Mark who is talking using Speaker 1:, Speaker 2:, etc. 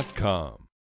Speaker 1: Indeed.com.